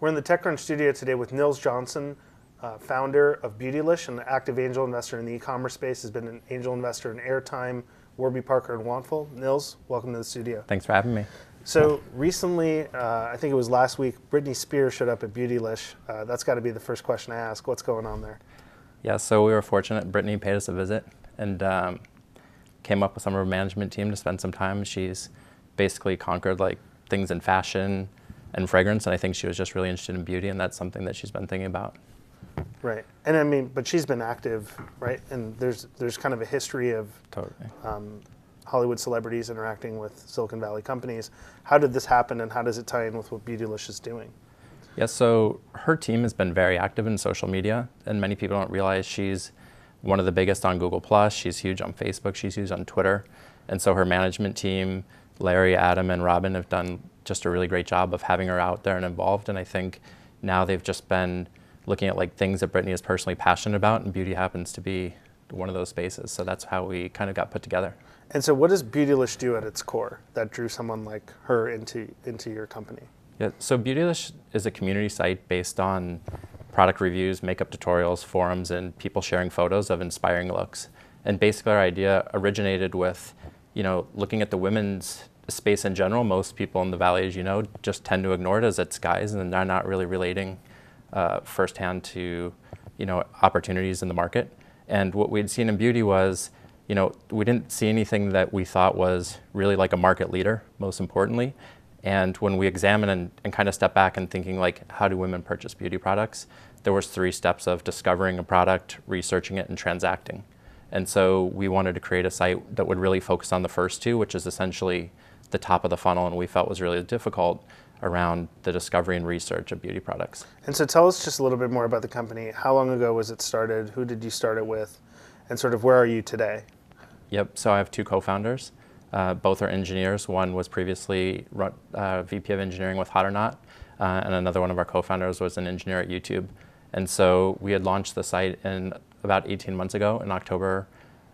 We're in the TechCrunch studio today with Nils Johnson, uh, founder of Beautylish and an active angel investor in the e-commerce space. Has been an angel investor in Airtime, Warby Parker, and Wantful. Nils, welcome to the studio. Thanks for having me. So recently, uh, I think it was last week, Britney Spears showed up at Beautylish. Uh, that's got to be the first question I ask. What's going on there? Yeah, so we were fortunate. Britney paid us a visit and um, came up with some of her management team to spend some time. She's basically conquered like things in fashion and fragrance, and I think she was just really interested in beauty, and that's something that she's been thinking about. Right, and I mean, but she's been active, right? And there's there's kind of a history of Totally. um, Hollywood celebrities interacting with Silicon Valley companies. How did this happen, and how does it tie in with what Beautylish is doing? Yeah, so her team has been very active in social media, and many people don't realize she's one of the biggest on Google Plus. She's huge on Facebook. She's huge on Twitter, and so her management team, Larry, Adam, and Robin, have done just a really great job of having her out there and involved. And I think now they've just been looking at like things that Britney is personally passionate about, and beauty happens to be one of those spaces. So that's how we kind of got put together. And so, what does Beautylish do at its core that drew someone like her into into your company? Yeah, so Beautylish is a community site based on product reviews, makeup tutorials, forums, and people sharing photos of inspiring looks. And basically, our idea originated with, you know, looking at the women's space in general. Most people in the valley, as you know, just tend to ignore it as it's guys, and they're not really relating uh, firsthand to, you know, opportunities in the market. And what we'd seen in beauty was, you know, we didn't see anything that we thought was really like a market leader, most importantly. And when we examine and, and kind of step back and thinking like, how do women purchase beauty products? There was three steps of discovering a product, researching it, and transacting. And so we wanted to create a site that would really focus on the first two, which is essentially the top of the funnel, and we felt was really difficult around the discovery and research of beauty products. And so, tell us just a little bit more about the company. How long ago was it started? Who did you start it with? And sort of where are you today? Yep. So I have two co-founders. Uh, both are engineers. One was previously uh, VP of engineering with Hot or Not, uh, and another one of our co-founders was an engineer at YouTube. And so we had launched the site in about 18 months ago in October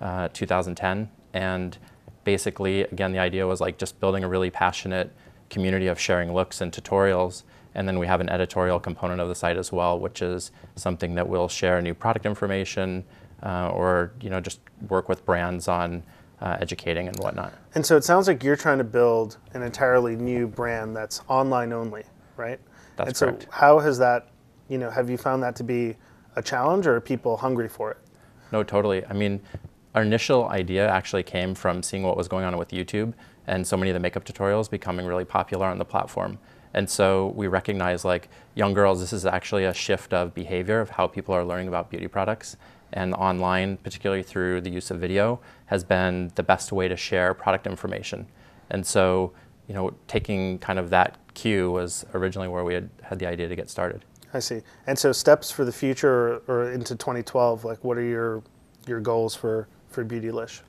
uh, 2010. And basically, again, the idea was like just building a really passionate community of sharing looks and tutorials. And then we have an editorial component of the site as well, which is something that will share new product information uh, or you know just work with brands on uh, educating and whatnot. And so it sounds like you're trying to build an entirely new brand that's online only, right? That's and so how has that, you know, have you found that to be a challenge or are people hungry for it? No, totally. I mean, our initial idea actually came from seeing what was going on with YouTube and so many of the makeup tutorials becoming really popular on the platform. And so we recognize like young girls, this is actually a shift of behavior of how people are learning about beauty products and online, particularly through the use of video, has been the best way to share product information. And so, you know, taking kind of that cue was originally where we had had the idea to get started. I see. And so steps for the future or, or into 2012, like what are your your goals for for Beautylish?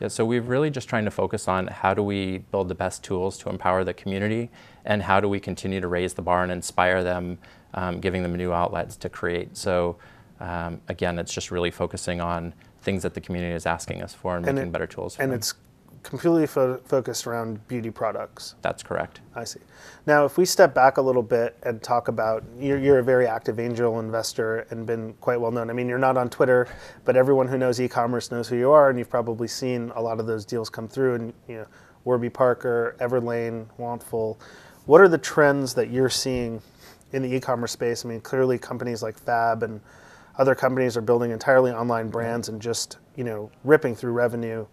Yeah, so we're really just trying to focus on how do we build the best tools to empower the community and how do we continue to raise the bar and inspire them, um, giving them new outlets to create. So um, again, it's just really focusing on things that the community is asking us for and, And making it- better tools for And them. it's completely fo- focused around beauty products. That's correct. I see. Now, if we step back a little bit and talk about you're, you're a very active angel investor and been quite well known. I mean, you're not on Twitter, but everyone who knows e-commerce knows who you are, and you've probably seen a lot of those deals come through. And you know, Warby Parker, Everlane, Wantful. What are the trends that you're seeing in the e-commerce space? I mean, clearly companies like Fab and other companies are building entirely online brands and just you know ripping through revenue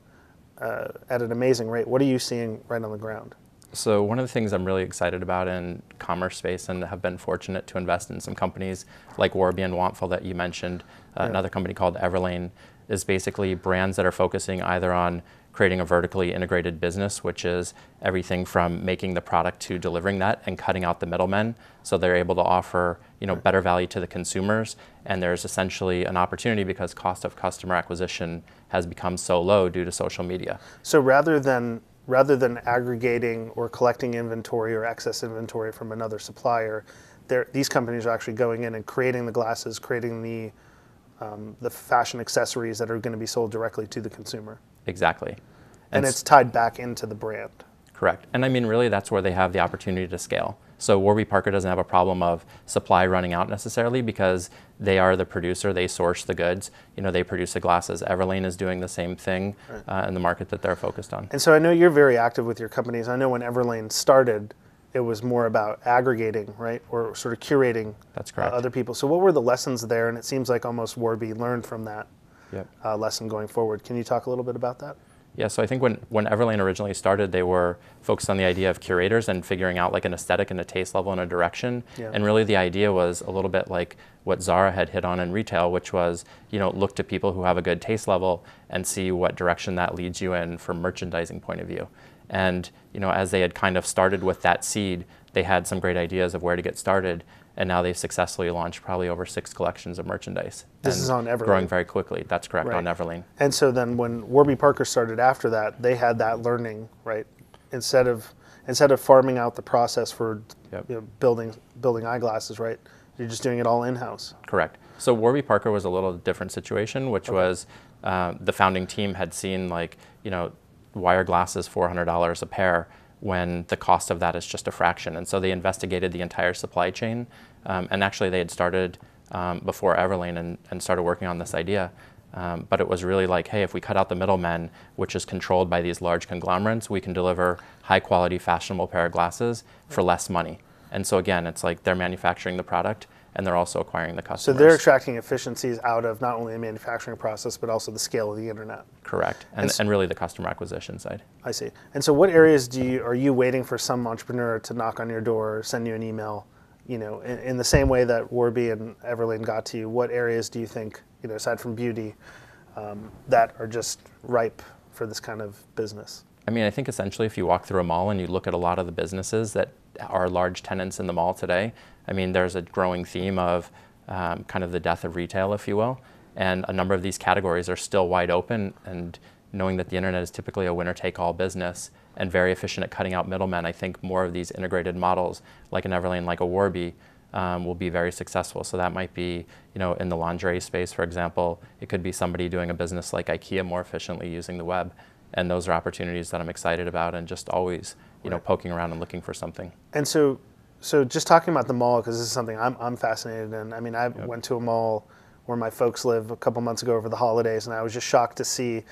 uh, at an amazing rate. What are you seeing right on the ground? So one of the things I'm really excited about in commerce space and have been fortunate to invest in some companies like Warby and Wantful that you mentioned, uh, Yeah. another company called Everlane, is basically brands that are focusing either on creating a vertically integrated business, which is everything from making the product to delivering that and cutting out the middlemen, so they're able to offer you know better value to the consumers. And there's essentially an opportunity because cost of customer acquisition has become so low due to social media. So rather than rather than aggregating or collecting inventory or excess inventory from another supplier, these companies are actually going in and creating the glasses, creating the um, the fashion accessories that are going to be sold directly to the consumer, Exactly. and s- it's tied back into the brand. Correct. And I mean, really, that's where they have the opportunity to scale. So Warby Parker doesn't have a problem of supply running out necessarily because they are the producer. They source the goods. You know, they produce the glasses. Everlane is doing the same thing uh, in the market that they're focused on. And so I know you're very active with your companies. I know when Everlane started, it was more about aggregating, right, or sort of curating That's uh, other people. So what were the lessons there? And it seems like almost Warby learned from that Yep. uh, lesson going forward. Can you talk a little bit about that? Yeah, so I think when, when Everlane originally started, they were focused on the idea of curators and figuring out like an aesthetic and a taste level and a direction. Yeah. And really the idea was a little bit like what Zara had hit on in retail, which was, you know, look to people who have a good taste level and see what direction that leads you in from merchandising point of view. And, you know, as they had kind of started with that seed, they had some great ideas of where to get started. And now they've successfully launched probably over six collections of merchandise. This is on Everlane. Growing very quickly. That's correct, Right. on Everlane. And so then when Warby Parker started after that, they had that learning, right? Instead of instead of farming out the process for Yep. you know, building building eyeglasses, right? You're just doing it all in house. Correct. So Warby Parker was a little different situation, which was uh, the founding team had seen like you know wire glasses four hundred dollars a pair when the cost of that is just a fraction, and so they investigated the entire supply chain, um, and actually they had started um, before Everlane and, and started working on this idea. Um, but it was really like, hey, if we cut out the middlemen, which is controlled by these large conglomerates, we can deliver high quality, fashionable pair of glasses for less money. And so again, it's like they're manufacturing the product and they're also acquiring the customers. So they're extracting efficiencies out of not only the manufacturing process but also the scale of the internet. correct, and, s- and really the customer acquisition side. I see. And so, what areas do you are you waiting for some entrepreneur to knock on your door, or send you an email? You know, in, in the same way that Warby and Everlane got to you, what areas do you think, you know, aside from beauty, um, that are just ripe for this kind of business? I mean, I think essentially if you walk through a mall and you look at a lot of the businesses that are large tenants in the mall today, I mean, there's a growing theme of um, kind of the death of retail, if you will. And a number of these categories are still wide open. And knowing that the internet is typically a winner take all business and very efficient at cutting out middlemen, I think more of these integrated models, like an Everlane, like a Warby, um, will be very successful. So that might be, you know, in the lingerie space, for example, it could be somebody doing a business like IKEA more efficiently using the web. And those are opportunities that I'm excited about and just always, you know, poking around and looking for something. And so, so just talking about the mall because this is something I'm, I'm fascinated in. I mean, I went to a mall where my folks live a couple months ago over the holidays, and I was just shocked to see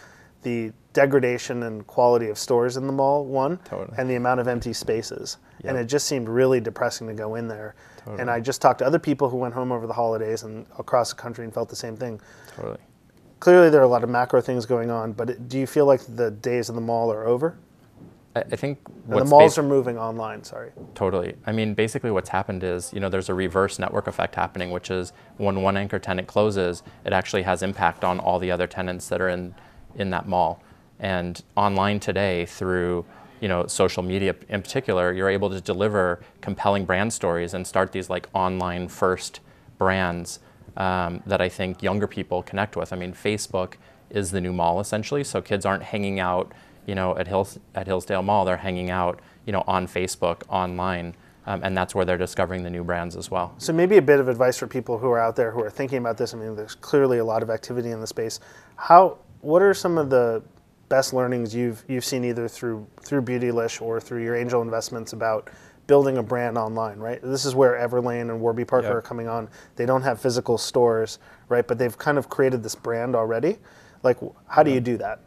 the degradation and quality of stores in the mall. One, Totally. and the amount of empty spaces, and it just seemed really depressing to go in there. Totally. And I just talked to other people who went home over the holidays and across the country and felt the same thing. Totally. Clearly, there are a lot of macro things going on, but do you feel like the days of the mall are over? I, I think what's the malls are moving online. Sorry. Totally. I mean, basically, what's happened is, you know, there's a reverse network effect happening, which is when one anchor tenant closes, it actually has impact on all the other tenants that are in in that mall. And online today, through you know social media in particular, you're able to deliver compelling brand stories and start these like online first brands um, that I think younger people connect with. I mean, Facebook is the new mall essentially, so kids aren't hanging out, you know, at Hills at Hillsdale Mall. They're hanging out, you know, on Facebook, online, um, and that's where they're discovering the new brands as well. So maybe a bit of advice for people who are out there who are thinking about this. I mean, there's clearly a lot of activity in the space. How? What are some of the best learnings you've you've seen either through through Beautylish or through your angel investments about building a brand online? Right. This is where Everlane and Warby Parker Yep. are coming on. They don't have physical stores, right? But they've kind of created this brand already. Like, how do you do that?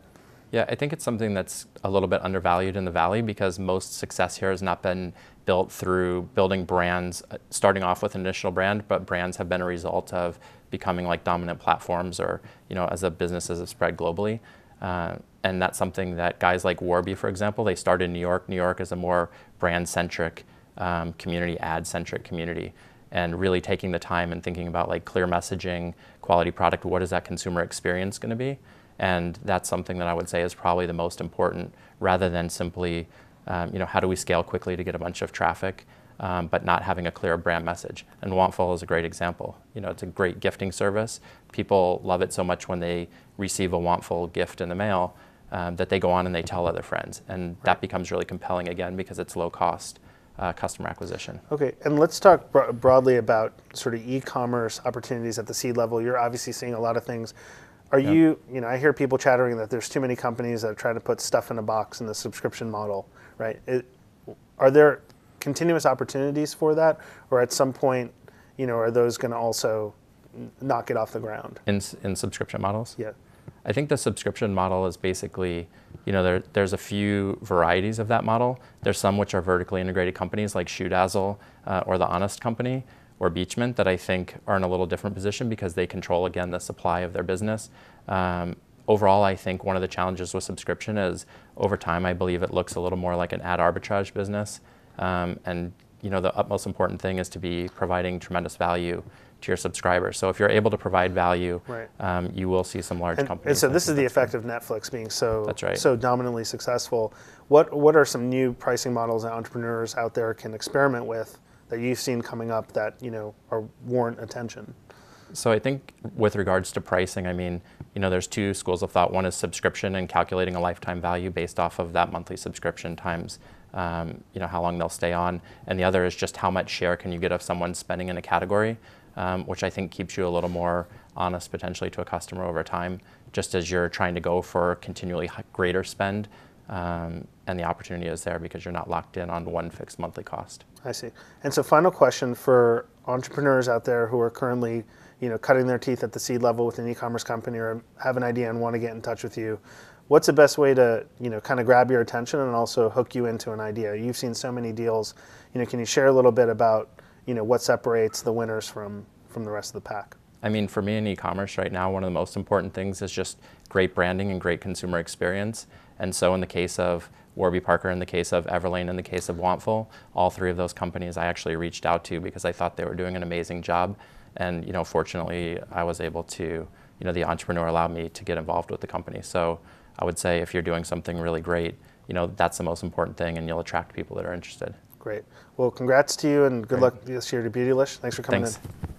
Yeah, I think it's something that's a little bit undervalued in the Valley because most success here has not been built through building brands, uh, starting off with an initial brand, but brands have been a result of becoming like dominant platforms or, you know, as the businesses have spread globally. Uh, and that's something that guys like Warby, for example, they started in New York. New York is a more brand centric um, community, ad centric community. And really taking the time and thinking about like clear messaging, quality product, what is that consumer experience going to be? And that's something that I would say is probably the most important rather than simply, um, you know, how do we scale quickly to get a bunch of traffic, um, but not having a clear brand message. And Wantful is a great example. You know, it's a great gifting service. People love it so much when they receive a Wantful gift in the mail um, that they go on and they tell other friends. And that becomes really compelling again because it's low cost uh, customer acquisition. Okay, and let's talk bro- broadly about sort of e-commerce opportunities at the seed level. You're obviously seeing a lot of things. Are you, you know, I hear people chattering that there's too many companies that are trying to put stuff in a box in the subscription model, right? It, are there continuous opportunities for that, or at some point, you know, are those going to also not get off the ground? in, in subscription models. Yeah. I think the subscription model is basically, you know, there, there's a few varieties of that model. There's some which are vertically integrated companies like ShoeDazzle uh, or The Honest Company or Beachmint that I think are in a little different position because they control, again, the supply of their business. Um, overall, I think one of the challenges with subscription is over time, I believe it looks a little more like an ad arbitrage business. Um, and, you know, the utmost important thing is to be providing tremendous value to your subscribers. So if you're able to provide value, Right. um, you will see some large And, companies. and so this is the effect of Netflix being so right. so dominantly successful. What what are some new pricing models that entrepreneurs out there can experiment with that you've seen coming up that you know are warrant attention? So I think with regards to pricing, I mean, you know, there's two schools of thought. One is subscription and calculating a lifetime value based off of that monthly subscription times, um, you know, how long they'll stay on. And the other is just how much share can you get of someone spending in a category, um, which I think keeps you a little more honest potentially to a customer over time, just as you're trying to go for continually greater spend. Um, and the opportunity is there because you're not locked in on one fixed monthly cost. I see. And so, final question for entrepreneurs out there who are currently, you know, cutting their teeth at the seed level with an e-commerce company or have an idea and want to get in touch with you. What's the best way to, you know, kind of grab your attention and also hook you into an idea? You've seen so many deals. You know, can you share a little bit about, you know, what separates the winners from from the rest of the pack? I mean, for me in e-commerce right now, one of the most important things is just great branding and great consumer experience. And so in the case of Warby Parker, in the case of Everlane, in the case of Wantful, all three of those companies I actually reached out to because I thought they were doing an amazing job. And you know, fortunately, I was able to, you know, the entrepreneur allowed me to get involved with the company. So I would say if you're doing something really great, you know, that's the most important thing, and you'll attract people that are interested. Great. Well, congrats to you and good luck this year to Beautylish. Thanks for coming Thanks. in.